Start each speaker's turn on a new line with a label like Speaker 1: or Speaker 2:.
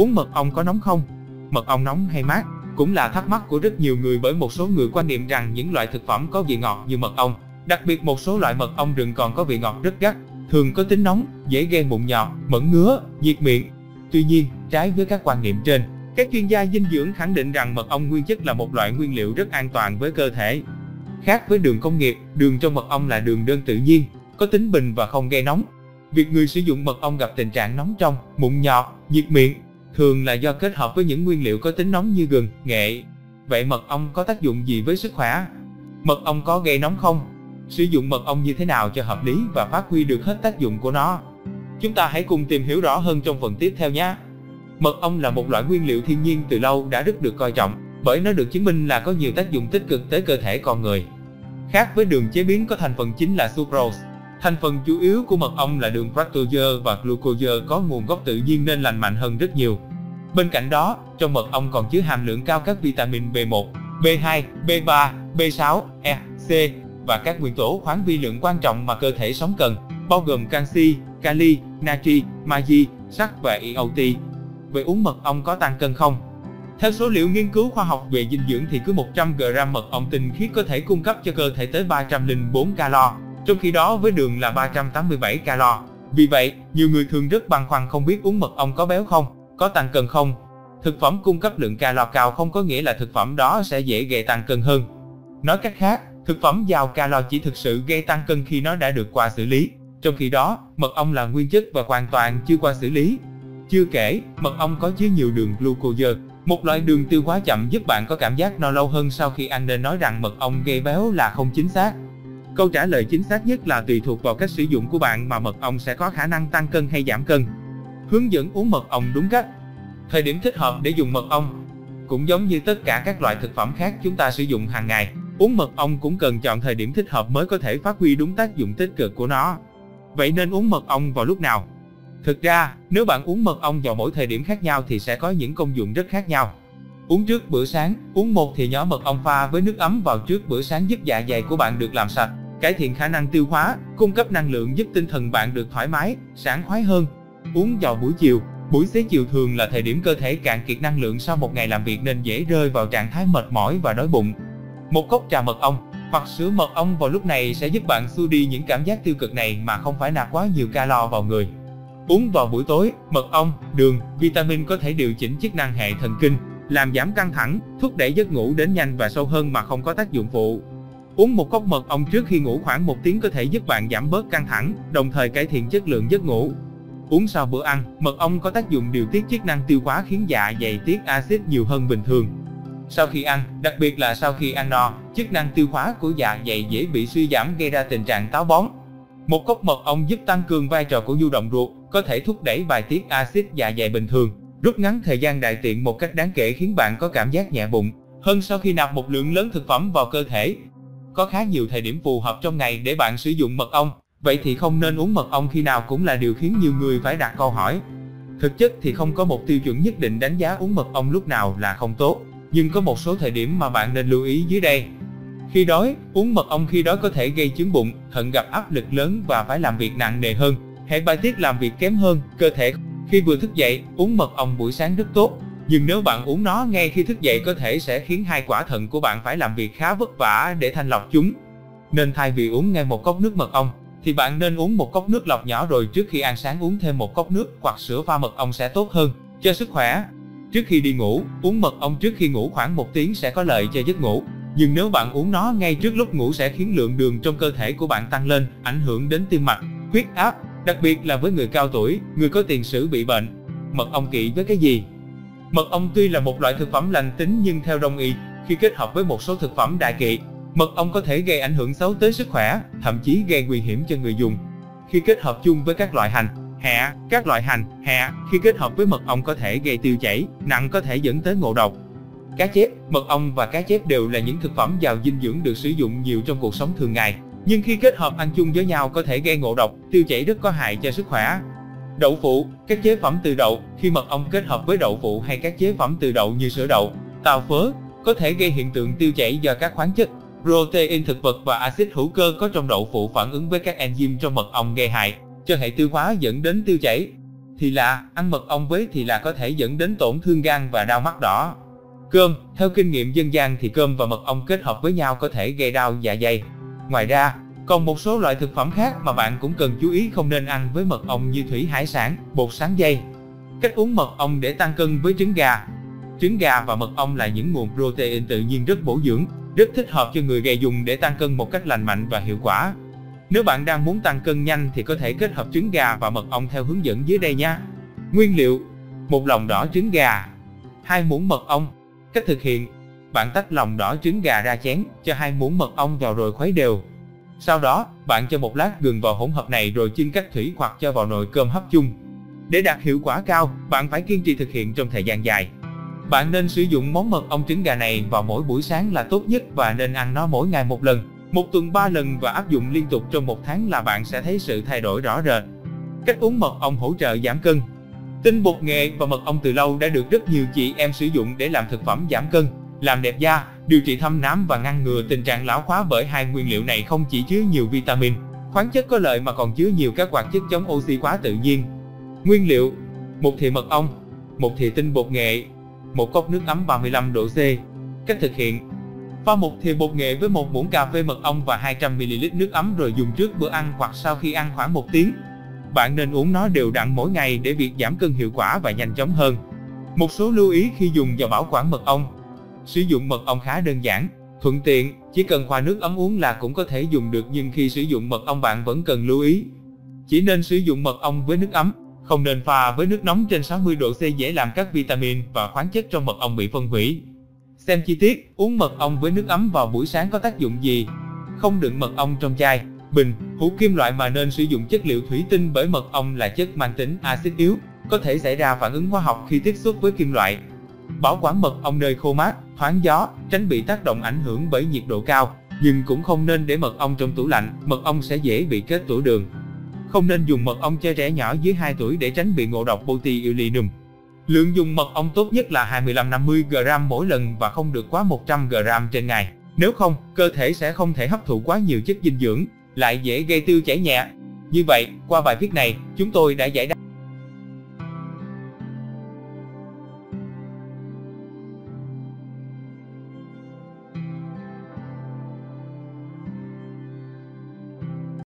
Speaker 1: Uống mật ong có nóng không? Mật ong nóng hay mát? Cũng là thắc mắc của rất nhiều người bởi một số người quan niệm rằng những loại thực phẩm có vị ngọt như mật ong, đặc biệt một số loại mật ong rừng còn có vị ngọt rất gắt, thường có tính nóng, dễ gây mụn nhọt, mẩn ngứa, diệt miệng. Tuy nhiên, trái với các quan niệm trên, các chuyên gia dinh dưỡng khẳng định rằng mật ong nguyên chất là một loại nguyên liệu rất an toàn với cơ thể. Khác với đường công nghiệp, đường trong mật ong là đường đơn tự nhiên, có tính bình và không gây nóng. Việc người sử dụng mật ong gặp tình trạng nóng trong, mụn nhọt, nhiệt miệng, thường là do kết hợp với những nguyên liệu có tính nóng như gừng, nghệ. Vậy mật ong có tác dụng gì với sức khỏe? Mật ong có gây nóng không? Sử dụng mật ong như thế nào cho hợp lý và phát huy được hết tác dụng của nó? Chúng ta hãy cùng tìm hiểu rõ hơn trong phần tiếp theo nhé. Mật ong là một loại nguyên liệu thiên nhiên từ lâu đã rất được coi trọng, bởi nó được chứng minh là có nhiều tác dụng tích cực tới cơ thể con người. Khác với đường chế biến có thành phần chính là sucrose, thành phần chủ yếu của mật ong là đường fructose và glucose có nguồn gốc tự nhiên nên lành mạnh hơn rất nhiều. Bên cạnh đó, trong mật ong còn chứa hàm lượng cao các vitamin B1, B2, B3, B6, E, C và các nguyên tố khoáng vi lượng quan trọng mà cơ thể sống cần, bao gồm canxi, kali, natri, magie, sắt và iot. Vậy uống mật ong có tăng cân không? Theo số liệu nghiên cứu khoa học về dinh dưỡng thì cứ 100g mật ong tinh khiết có thể cung cấp cho cơ thể tới 304 calo, trong khi đó với đường là 387 calo. Vì vậy, nhiều người thường rất băn khoăn không biết uống mật ong có béo không, có tăng cân không. Thực phẩm cung cấp lượng calo cao không có nghĩa là thực phẩm đó sẽ dễ gây tăng cân hơn. Nói cách khác, thực phẩm giàu calo chỉ thực sự gây tăng cân khi nó đã được qua xử lý. Trong khi đó, mật ong là nguyên chất và hoàn toàn chưa qua xử lý. Chưa kể, mật ong có chứa nhiều đường glucose, một loại đường tiêu hóa chậm giúp bạn có cảm giác no lâu hơn sau khi ăn nên nói rằng mật ong gây béo là không chính xác. Câu trả lời chính xác nhất là tùy thuộc vào cách sử dụng của bạn mà mật ong sẽ có khả năng tăng cân hay giảm cân. Hướng dẫn uống mật ong đúng cách. Thời điểm thích hợp để dùng mật ong. Cũng giống như tất cả các loại thực phẩm khác chúng ta sử dụng hàng ngày, uống mật ong cũng cần chọn thời điểm thích hợp mới có thể phát huy đúng tác dụng tích cực của nó. Vậy nên uống mật ong vào lúc nào? Thực ra, nếu bạn uống mật ong vào mỗi thời điểm khác nhau thì sẽ có những công dụng rất khác nhau. Uống trước bữa sáng, uống một thì nhỏ mật ong pha với nước ấm vào trước bữa sáng giúp dạ dày của bạn được làm sạch, cải thiện khả năng tiêu hóa, cung cấp năng lượng giúp tinh thần bạn được thoải mái, sảng khoái hơn. Uống vào buổi chiều, buổi xế chiều thường là thời điểm cơ thể cạn kiệt năng lượng sau một ngày làm việc nên dễ rơi vào trạng thái mệt mỏi và đói bụng. Một cốc trà mật ong hoặc sữa mật ong vào lúc này sẽ giúp bạn xua đi những cảm giác tiêu cực này mà không phải nạp quá nhiều calo vào người. Uống vào buổi tối, mật ong, đường, vitamin có thể điều chỉnh chức năng hệ thần kinh, làm giảm căng thẳng, thúc đẩy giấc ngủ đến nhanh và sâu hơn mà không có tác dụng phụ. Uống một cốc mật ong trước khi ngủ khoảng một tiếng có thể giúp bạn giảm bớt căng thẳng, đồng thời cải thiện chất lượng giấc ngủ. Uống sau bữa ăn, mật ong có tác dụng điều tiết chức năng tiêu hóa khiến dạ dày tiết axit nhiều hơn bình thường. Sau khi ăn, đặc biệt là sau khi ăn no, chức năng tiêu hóa của dạ dày dễ bị suy giảm gây ra tình trạng táo bón. Một cốc mật ong giúp tăng cường vai trò của du động ruột, có thể thúc đẩy bài tiết axit dạ dày bình thường, rút ngắn thời gian đại tiện một cách đáng kể khiến bạn có cảm giác nhẹ bụng hơn sau khi nạp một lượng lớn thực phẩm vào cơ thể. Có khá nhiều thời điểm phù hợp trong ngày để bạn sử dụng mật ong, vậy thì không nên uống mật ong khi nào cũng là điều khiến nhiều người phải đặt câu hỏi. Thực chất thì không có một tiêu chuẩn nhất định đánh giá uống mật ong lúc nào là không tốt, nhưng có một số thời điểm mà bạn nên lưu ý dưới đây. Khi đói, uống mật ong khi đói có thể gây chứng bụng, thận gặp áp lực lớn và phải làm việc nặng nề hơn, hệ bài tiết làm việc kém hơn, cơ thể khi vừa thức dậy, uống mật ong buổi sáng rất tốt, nhưng nếu bạn uống nó ngay khi thức dậy có thể sẽ khiến hai quả thận của bạn phải làm việc khá vất vả để thanh lọc chúng. Nên thay vì uống ngay một cốc nước mật ong, thì bạn nên uống một cốc nước lọc nhỏ rồi trước khi ăn sáng uống thêm một cốc nước hoặc sữa pha mật ong sẽ tốt hơn cho sức khỏe. Trước khi đi ngủ, uống mật ong trước khi ngủ khoảng một tiếng sẽ có lợi cho giấc ngủ. Nhưng nếu bạn uống nó ngay trước lúc ngủ sẽ khiến lượng đường trong cơ thể của bạn tăng lên, ảnh hưởng đến tim mạch, huyết áp, đặc biệt là với người cao tuổi, người có tiền sử bị bệnh. Mật ong kỵ với cái gì? Mật ong tuy là một loại thực phẩm lành tính nhưng theo đông y, khi kết hợp với một số thực phẩm đại kỵ, mật ong có thể gây ảnh hưởng xấu tới sức khỏe, thậm chí gây nguy hiểm cho người dùng. Khi kết hợp chung với các loại hành, hẹ, các loại hành, hẹ, khi kết hợp với mật ong có thể gây tiêu chảy, nặng có thể dẫn tới ngộ độc. Cá chép, mật ong và cá chép đều là những thực phẩm giàu dinh dưỡng được sử dụng nhiều trong cuộc sống thường ngày. Nhưng khi kết hợp ăn chung với nhau có thể gây ngộ độc, tiêu chảy rất có hại cho sức khỏe. Đậu phụ, các chế phẩm từ đậu, khi mật ong kết hợp với đậu phụ hay các chế phẩm từ đậu như sữa đậu, tàu phớ, có thể gây hiện tượng tiêu chảy do các khoáng chất, protein thực vật và axit hữu cơ có trong đậu phụ phản ứng với các enzyme trong mật ong gây hại cho hệ tiêu hóa dẫn đến tiêu chảy. Thì là, ăn mật ong với thì là có thể dẫn đến tổn thương gan và đau mắt đỏ. Cơm, theo kinh nghiệm dân gian thì cơm và mật ong kết hợp với nhau có thể gây đau dạ dày. Ngoài ra, còn một số loại thực phẩm khác mà bạn cũng cần chú ý không nên ăn với mật ong như thủy hải sản, bột sáng dây. Cách uống mật ong để tăng cân với trứng gà Trứng gà và mật ong là những nguồn protein tự nhiên rất bổ dưỡng, rất thích hợp cho người gầy dùng để tăng cân một cách lành mạnh và hiệu quả. Nếu bạn đang muốn tăng cân nhanh thì có thể kết hợp trứng gà và mật ong theo hướng dẫn dưới đây nha. Nguyên liệu: một lòng đỏ trứng gà, hai muỗng mật ong. Cách thực hiện: bạn tách lòng đỏ trứng gà ra chén, cho hai muỗng mật ong vào rồi khuấy đều. Sau đó, bạn cho một lát gừng vào hỗn hợp này rồi chiên cách thủy hoặc cho vào nồi cơm hấp chung. Để đạt hiệu quả cao, bạn phải kiên trì thực hiện trong thời gian dài. Bạn nên sử dụng món mật ong trứng gà này vào mỗi buổi sáng là tốt nhất và nên ăn nó mỗi ngày một lần, một tuần 3 lần và áp dụng liên tục trong một tháng là bạn sẽ thấy sự thay đổi rõ rệt. Cách uống mật ong hỗ trợ giảm cân Tinh bột nghệ và mật ong từ lâu đã được rất nhiều chị em sử dụng để làm thực phẩm giảm cân, làm đẹp da, điều trị thâm nám và ngăn ngừa tình trạng lão hóa bởi hai nguyên liệu này không chỉ chứa nhiều vitamin, khoáng chất có lợi mà còn chứa nhiều các hoạt chất chống oxy hóa tự nhiên. Nguyên liệu: một thìa mật ong, một thìa tinh bột nghệ, một cốc nước ấm 35 độ C. Cách thực hiện: Pha một thìa bột nghệ với một muỗng cà phê mật ong và 200ml nước ấm rồi dùng trước bữa ăn hoặc sau khi ăn khoảng 1 tiếng. Bạn nên uống nó đều đặn mỗi ngày để việc giảm cân hiệu quả và nhanh chóng hơn. Một số lưu ý khi dùng và bảo quản mật ong. Sử dụng mật ong khá đơn giản, thuận tiện, chỉ cần hòa nước ấm uống là cũng có thể dùng được nhưng khi sử dụng mật ong bạn vẫn cần lưu ý. Chỉ nên sử dụng mật ong với nước ấm, không nên pha với nước nóng trên 60 độ C dễ làm các vitamin và khoáng chất trong mật ong bị phân hủy. Xem chi tiết, uống mật ong với nước ấm vào buổi sáng có tác dụng gì? Không đựng mật ong trong chai, bình, hũ kim loại mà nên sử dụng chất liệu thủy tinh bởi mật ong là chất mang tính axit yếu, có thể xảy ra phản ứng hóa học khi tiếp xúc với kim loại. Bảo quản mật ong nơi khô mát, thoáng gió, tránh bị tác động ảnh hưởng bởi nhiệt độ cao, nhưng cũng không nên để mật ong trong tủ lạnh, mật ong sẽ dễ bị kết tủ đường. Không nên dùng mật ong cho trẻ nhỏ dưới 2 tuổi để tránh bị ngộ độc botulinum. Lượng dùng mật ong tốt nhất là 25-50 g mỗi lần và không được quá 100 g trên ngày. Nếu không, cơ thể sẽ không thể hấp thụ quá nhiều chất dinh dưỡng, lại dễ gây tiêu chảy nhẹ. Như vậy, qua bài viết này, chúng tôi đã giải đáp